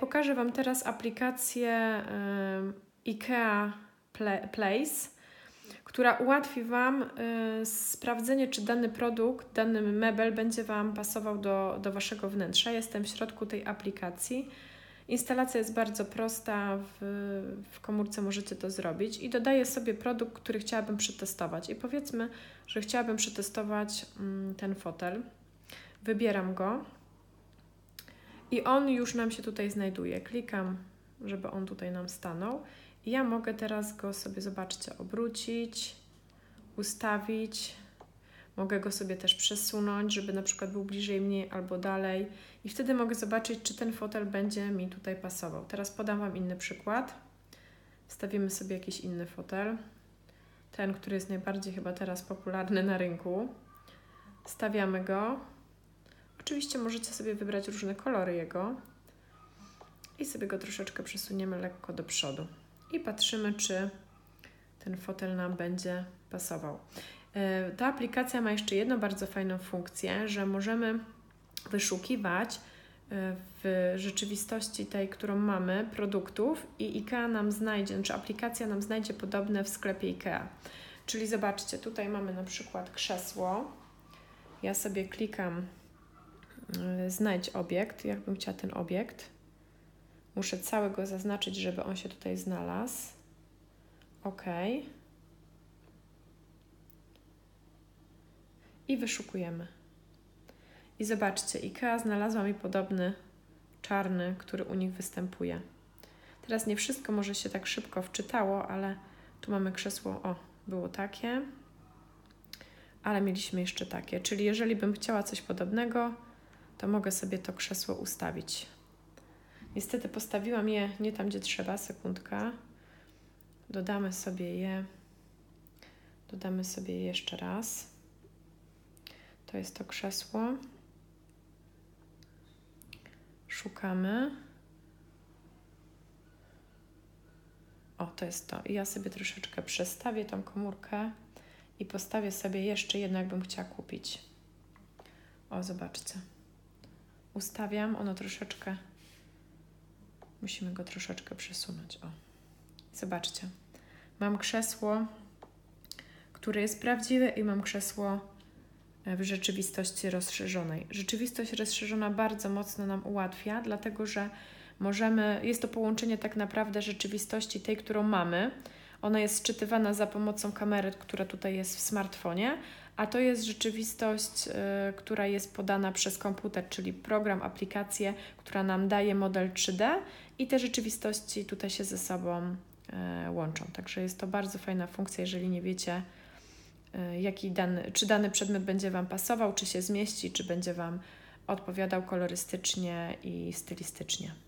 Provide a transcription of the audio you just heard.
pokażę Wam teraz aplikację IKEA Place, która ułatwi Wam y, sprawdzenie, czy dany produkt, dany mebel będzie Wam pasował do, do Waszego wnętrza. Jestem w środku tej aplikacji. Instalacja jest bardzo prosta, w, w komórce możecie to zrobić i dodaję sobie produkt, który chciałabym przetestować. I powiedzmy, że chciałabym przetestować mm, ten fotel. Wybieram go i on już nam się tutaj znajduje. Klikam, żeby on tutaj nam stanął. I ja mogę teraz go sobie, zobaczcie, obrócić, ustawić. Mogę go sobie też przesunąć, żeby na przykład był bliżej mnie albo dalej. I wtedy mogę zobaczyć, czy ten fotel będzie mi tutaj pasował. Teraz podam Wam inny przykład. Wstawimy sobie jakiś inny fotel. Ten, który jest najbardziej chyba teraz popularny na rynku. Stawiamy go. Oczywiście możecie sobie wybrać różne kolory jego i sobie go troszeczkę przesuniemy lekko do przodu i patrzymy, czy ten fotel nam będzie pasował. E, ta aplikacja ma jeszcze jedną bardzo fajną funkcję, że możemy wyszukiwać e, w rzeczywistości tej, którą mamy, produktów i IKEA nam znajdzie, czy znaczy aplikacja nam znajdzie podobne w sklepie IKEA. Czyli zobaczcie, tutaj mamy na przykład krzesło. Ja sobie klikam znajdź obiekt, jakbym chciała ten obiekt. Muszę całego zaznaczyć, żeby on się tutaj znalazł. OK. I wyszukujemy. I zobaczcie, IKEA znalazła mi podobny czarny, który u nich występuje. Teraz nie wszystko może się tak szybko wczytało, ale tu mamy krzesło, o, było takie, ale mieliśmy jeszcze takie. Czyli jeżeli bym chciała coś podobnego, to mogę sobie to krzesło ustawić. Niestety postawiłam je nie tam, gdzie trzeba, sekundka. Dodamy sobie je. Dodamy sobie je jeszcze raz. To jest to krzesło. Szukamy. O, to jest to. I ja sobie troszeczkę przestawię tą komórkę i postawię sobie jeszcze jedno, jakbym chciała kupić. O, zobaczcie ustawiam, ono troszeczkę, musimy go troszeczkę przesunąć. O, zobaczcie, mam krzesło, które jest prawdziwe i mam krzesło e, w rzeczywistości rozszerzonej. Rzeczywistość rozszerzona bardzo mocno nam ułatwia, dlatego że możemy, jest to połączenie tak naprawdę rzeczywistości tej, którą mamy. Ona jest szczytywana za pomocą kamery, która tutaj jest w smartfonie, a to jest rzeczywistość, y, która jest podana przez komputer, czyli program, aplikację, która nam daje model 3D i te rzeczywistości tutaj się ze sobą y, łączą. Także jest to bardzo fajna funkcja, jeżeli nie wiecie, y, jaki dany, czy dany przedmiot będzie Wam pasował, czy się zmieści, czy będzie Wam odpowiadał kolorystycznie i stylistycznie.